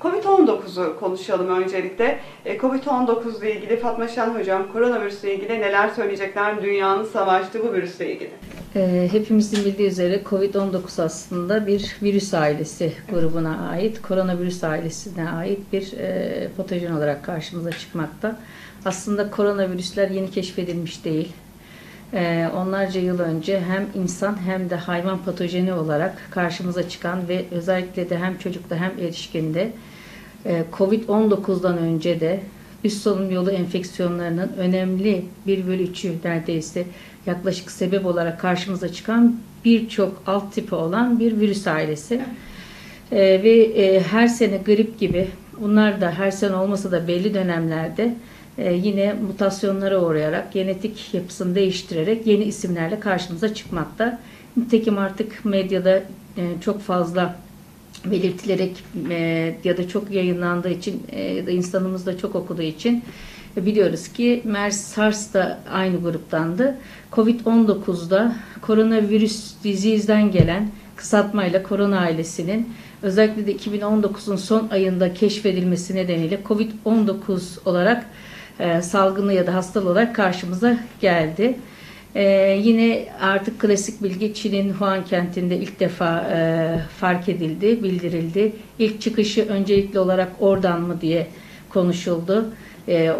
Covid-19'u konuşalım öncelikle. E, Covid-19 ile ilgili Fatma Şen Hocam koronavirüsle ilgili neler söyleyecekler dünyanın savaştığı bu virüsle ilgili? Ee, hepimizin bildiği üzere COVID-19 aslında bir virüs ailesi grubuna ait, koronavirüs ailesine ait bir e, patojen olarak karşımıza çıkmakta. Aslında koronavirüsler yeni keşfedilmiş değil. Ee, onlarca yıl önce hem insan hem de hayvan patojeni olarak karşımıza çıkan ve özellikle de hem çocukta hem erişkinde e, COVID-19'dan önce de üst solunum yolu enfeksiyonlarının önemli bir bölü üçü neredeyse yaklaşık sebep olarak karşımıza çıkan birçok alt tipi olan bir virüs ailesi. Ee, ve e, her sene grip gibi bunlar da her sene olmasa da belli dönemlerde e, yine mutasyonlara uğrayarak genetik yapısını değiştirerek yeni isimlerle karşımıza çıkmakta. Nitekim artık medyada e, çok fazla belirtilerek e, ya da çok yayınlandığı için e, ya da insanımız da çok okuduğu için biliyoruz ki MERS, SARS da aynı gruptandı. Covid-19'da koronavirüs dizizden gelen kısaltmayla korona ailesinin özellikle de 2019'un son ayında keşfedilmesi nedeniyle Covid-19 olarak e, salgını ya da hastalığı olarak karşımıza geldi. Ee, yine artık klasik bilgi Çin'in Wuhan kentinde ilk defa e, fark edildi, bildirildi. İlk çıkışı öncelikli olarak oradan mı diye konuşuldu.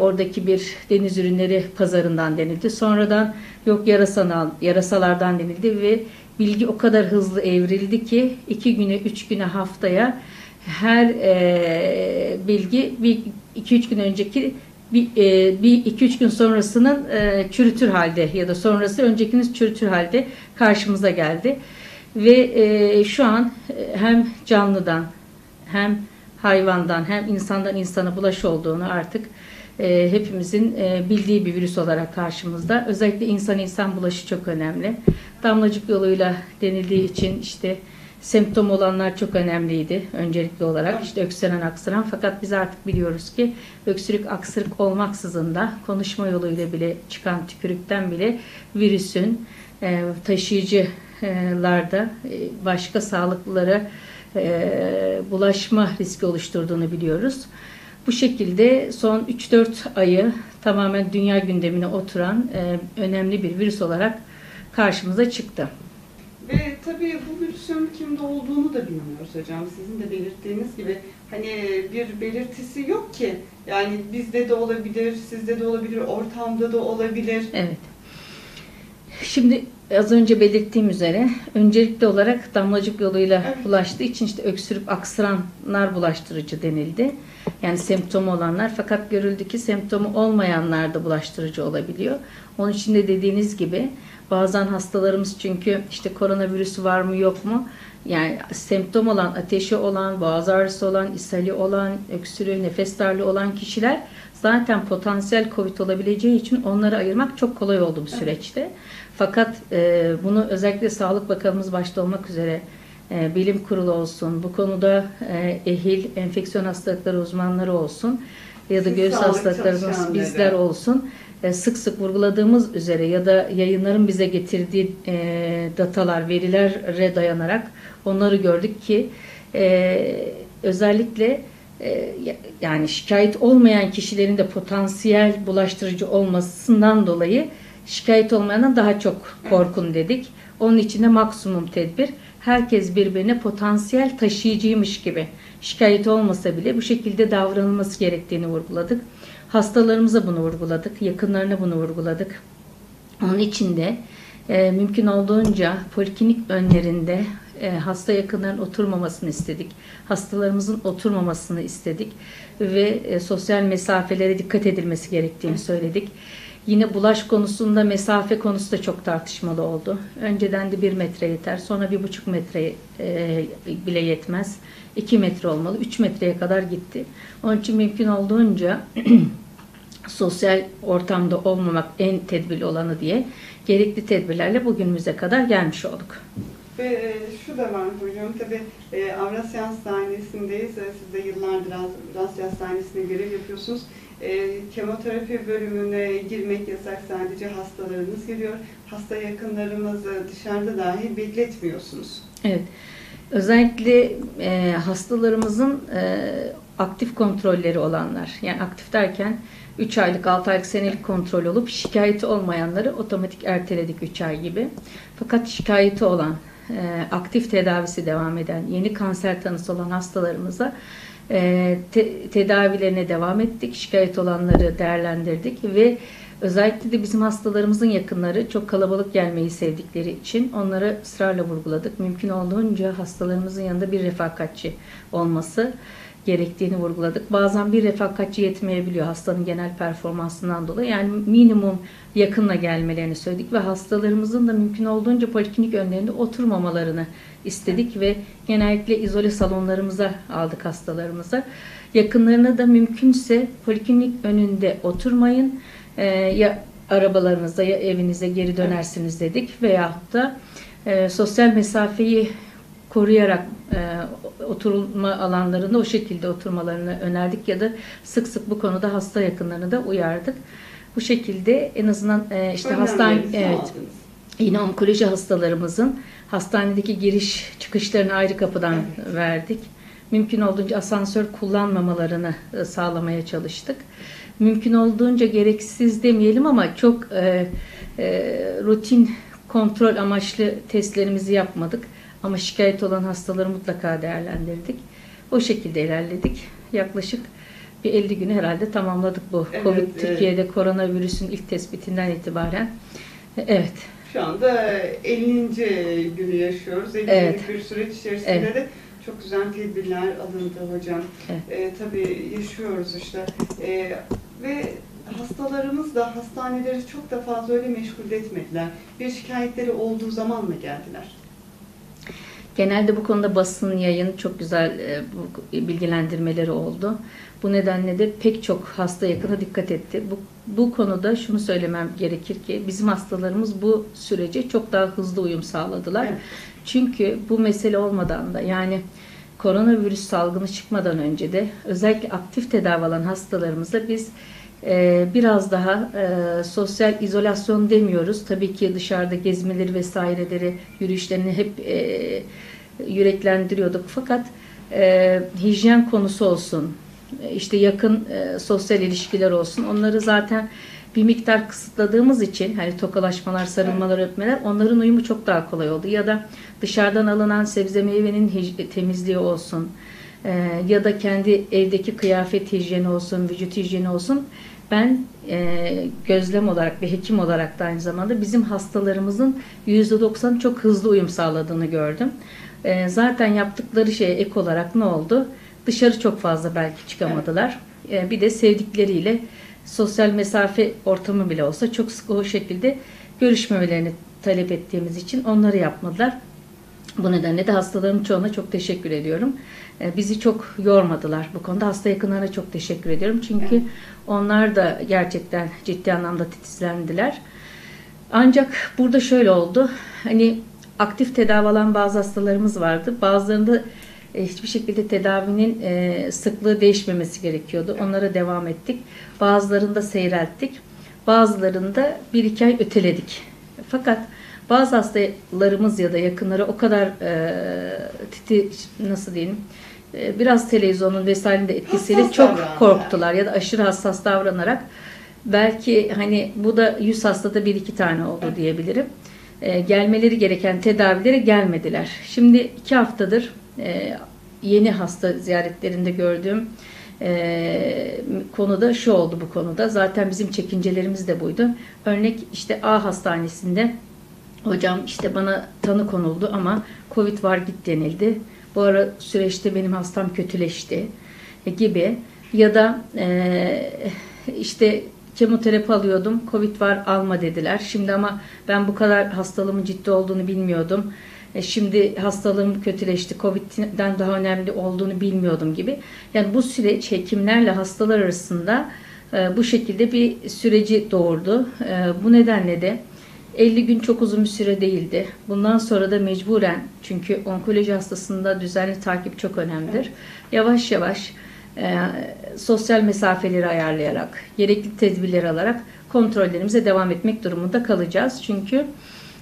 Oradaki bir deniz ürünleri pazarından denildi. Sonradan yok yarasal, yarasalardan denildi ve bilgi o kadar hızlı evrildi ki iki güne, üç güne, haftaya her e, bilgi bir iki üç gün önceki bir, e, bir iki üç gün sonrasının e, çürütür halde ya da sonrası öncekiniz çürütür halde karşımıza geldi. Ve e, şu an e, hem canlıdan hem hayvandan hem insandan insana bulaş olduğunu artık e, hepimizin e, bildiği bir virüs olarak karşımızda. Özellikle insan insan bulaşı çok önemli. Damlacık yoluyla denildiği için işte Semptom olanlar çok önemliydi öncelikli olarak. işte öksüren aksıran fakat biz artık biliyoruz ki öksürük aksırık olmaksızın da konuşma yoluyla bile çıkan tükürükten bile virüsün e, taşıyıcılarda e, başka sağlıklılara e, bulaşma riski oluşturduğunu biliyoruz. Bu şekilde son 3-4 ayı tamamen dünya gündemine oturan e, önemli bir virüs olarak karşımıza çıktı. Tabii bu virüsün kimde olduğunu da bilmiyoruz hocam. Sizin de belirttiğiniz gibi hani bir belirtisi yok ki. Yani bizde de olabilir, sizde de olabilir, ortamda da olabilir. Evet. Şimdi az önce belirttiğim üzere öncelikli olarak damlacık yoluyla Evet. bulaştığı için işte öksürüp aksıranlar bulaştırıcı denildi. Yani semptomu olanlar fakat görüldü ki semptomu olmayanlar da bulaştırıcı olabiliyor. Onun için de dediğiniz gibi bazen hastalarımız çünkü işte koronavirüsü var mı yok mu? Yani semptom olan, ateşi olan, boğaz ağrısı olan, ishali olan, öksürüğü, nefes darlığı olan kişiler zaten potansiyel COVID olabileceği için onları ayırmak çok kolay oldu bu süreçte. Fakat e, bunu özellikle Sağlık Bakanımız başta olmak üzere e, bilim kurulu olsun, bu konuda e, ehil, enfeksiyon hastalıkları uzmanları olsun ya da Siz göğüs hastalıklarımız bizler olsun e, sık sık vurguladığımız üzere ya da yayınların bize getirdiği e, datalar, verilere dayanarak onları gördük ki e, özellikle yani şikayet olmayan kişilerin de potansiyel bulaştırıcı olmasından dolayı şikayet olmayandan daha çok korkun dedik. Onun için de maksimum tedbir herkes birbirine potansiyel taşıyıcıymış gibi şikayet olmasa bile bu şekilde davranılması gerektiğini vurguladık. Hastalarımıza bunu vurguladık, yakınlarına bunu vurguladık. Onun için de e, mümkün olduğunca poliklinik önlerinde e, hasta yakınların oturmamasını istedik. Hastalarımızın oturmamasını istedik ve e, sosyal mesafelere dikkat edilmesi gerektiğini söyledik. Yine bulaş konusunda mesafe konusu da çok tartışmalı oldu. Önceden de bir metre yeter, sonra bir buçuk metre e, bile yetmez. 2 metre olmalı, 3 metreye kadar gitti. Onun için mümkün olduğunca sosyal ortamda olmamak en tedbirli olanı diye gerekli tedbirlerle bugünümüze kadar gelmiş olduk. Ve e, şu da var hocam, tabii e, Avrasya Hastanesi'ndeyiz. E, Siz de yıllardır Avrasya Hastanesi'nde görev yapıyorsunuz. E, kemoterapi bölümüne girmek yasak sadece hastalarınız giriyor. Hasta yakınlarımızı dışarıda dahi bekletmiyorsunuz. Evet. Özellikle e, hastalarımızın e, aktif kontrolleri olanlar, yani aktif derken 3 aylık, 6 aylık, senelik kontrol olup şikayeti olmayanları otomatik erteledik 3 ay gibi. Fakat şikayeti olan, e, aktif tedavisi devam eden, yeni kanser tanısı olan hastalarımıza e, te- tedavilerine devam ettik. Şikayet olanları değerlendirdik ve özellikle de bizim hastalarımızın yakınları çok kalabalık gelmeyi sevdikleri için onlara ısrarla vurguladık. Mümkün olduğunca hastalarımızın yanında bir refakatçi olması gerektiğini vurguladık. Bazen bir refakatçi yetmeyebiliyor hastanın genel performansından dolayı. Yani minimum yakınla gelmelerini söyledik ve hastalarımızın da mümkün olduğunca poliklinik önlerinde oturmamalarını istedik ve genellikle izole salonlarımıza aldık hastalarımıza. Yakınlarına da mümkünse poliklinik önünde oturmayın. Ee, ya arabalarınızda ya evinize geri dönersiniz dedik veyahut da e, sosyal mesafeyi koruyarak e, oturma alanlarında o şekilde oturmalarını önerdik ya da sık sık bu konuda hasta yakınlarını da uyardık. Bu şekilde en azından e, işte hastane evet aldınız. yine onkoloji hastalarımızın hastanedeki giriş çıkışlarını ayrı kapıdan verdik. Mümkün olduğunca asansör kullanmamalarını e, sağlamaya çalıştık. Mümkün olduğunca gereksiz demeyelim ama çok e, e, rutin kontrol amaçlı testlerimizi yapmadık. Ama şikayet olan hastaları mutlaka değerlendirdik. O şekilde ilerledik. Yaklaşık bir 50 günü herhalde tamamladık bu. Evet, Covid evet. Türkiye'de koronavirüsün ilk tespitinden itibaren. E, Evet. Şu anda 50. günü yaşıyoruz. 50 Evet. günlük bir süreç içerisinde Evet. de çok güzel tedbirler alındı hocam. Evet. Ee, tabii yaşıyoruz işte. Ee, ve hastalarımız da hastaneleri çok da fazla öyle meşgul etmediler. Bir şikayetleri olduğu zaman mı geldiler? Genelde bu konuda basın yayın çok güzel e, bilgilendirmeleri oldu. Bu nedenle de pek çok hasta yakına dikkat etti. Bu, bu konuda şunu söylemem gerekir ki bizim hastalarımız bu sürece çok daha hızlı uyum sağladılar. Evet. Çünkü bu mesele olmadan da yani koronavirüs salgını çıkmadan önce de özellikle aktif tedavi alan hastalarımızda biz e, biraz daha e, sosyal izolasyon demiyoruz. Tabii ki dışarıda gezmeleri vesaireleri, yürüyüşlerini hep e, yüreklendiriyorduk. Fakat e, hijyen konusu olsun, e, işte yakın e, sosyal ilişkiler olsun. Onları zaten bir miktar kısıtladığımız için hani tokalaşmalar, sarılmalar, öpmeler onların uyumu çok daha kolay oldu. Ya da dışarıdan alınan sebze meyvenin temizliği olsun e, ya da kendi evdeki kıyafet hijyeni olsun, vücut hijyeni olsun. Ben e, gözlem olarak ve hekim olarak da aynı zamanda bizim hastalarımızın %90 çok hızlı uyum sağladığını gördüm. E, zaten yaptıkları şeye ek olarak ne oldu? Dışarı çok fazla belki çıkamadılar. E, bir de sevdikleriyle sosyal mesafe ortamı bile olsa çok sık o şekilde görüşmemelerini talep ettiğimiz için onları yapmadılar. Bu nedenle de hastaların çoğuna çok teşekkür ediyorum. E, Bizi çok yormadılar bu konuda. Hasta yakınlarına çok teşekkür ediyorum. Çünkü Evet. onlar da gerçekten ciddi anlamda titizlendiler. Ancak burada şöyle oldu. Hani aktif tedavi alan bazı hastalarımız vardı. Bazılarında hiçbir şekilde tedavinin e, sıklığı değişmemesi gerekiyordu. Onlara devam ettik. Bazılarında seyrelttik. Bazılarında bir iki ay öteledik. Fakat bazı hastalarımız ya da yakınları o kadar e, titi nasıl diyeyim e, biraz televizyonun vesairenin de etkisiyle Hassas çok korktular ya da aşırı hassas davranarak belki hani bu da 100 hastada bir iki tane oldu diyebilirim. E, gelmeleri gereken tedavilere gelmediler. Şimdi iki haftadır e, yeni hasta ziyaretlerinde gördüğüm e, konuda şu oldu bu konuda. Zaten bizim çekincelerimiz de buydu. Örnek işte A hastanesinde hocam işte bana tanı konuldu ama Covid var git denildi. Bu ara süreçte benim hastam kötüleşti e, gibi ya da e, işte kemoterapi alıyordum. Covid var alma dediler. Şimdi ama ben bu kadar hastalığımın ciddi olduğunu bilmiyordum. E, Şimdi hastalığım kötüleşti. Covid'den daha önemli olduğunu bilmiyordum gibi. Yani bu süreç hekimlerle hastalar arasında e, bu şekilde bir süreci doğurdu. E, Bu nedenle de 50 gün çok uzun bir süre değildi. Bundan sonra da mecburen çünkü onkoloji hastasında düzenli takip çok önemlidir. Yavaş yavaş e, sosyal mesafeleri ayarlayarak, gerekli tedbirleri alarak kontrollerimize devam etmek durumunda kalacağız. Çünkü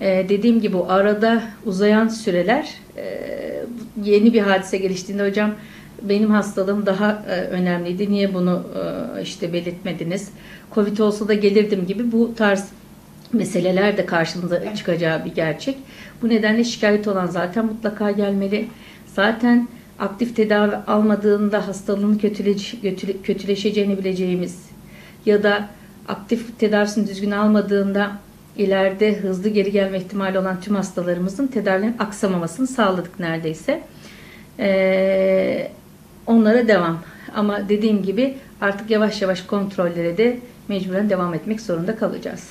e, dediğim gibi arada uzayan süreler e, yeni bir hadise geliştiğinde hocam benim hastalığım daha e, önemliydi. Niye bunu e, işte belirtmediniz? Covid olsa da gelirdim gibi bu tarz meseleler de karşımıza çıkacağı bir gerçek. Bu nedenle şikayet olan zaten mutlaka gelmeli. Zaten aktif tedavi almadığında hastalığın kötüleş, kötüle- kötüleşeceğini bileceğimiz ya da aktif tedavisini düzgün almadığında ileride hızlı geri gelme ihtimali olan tüm hastalarımızın tedavilerin aksamamasını sağladık neredeyse. Ee, onlara devam. Ama dediğim gibi artık yavaş yavaş kontrollere de mecburen devam etmek zorunda kalacağız.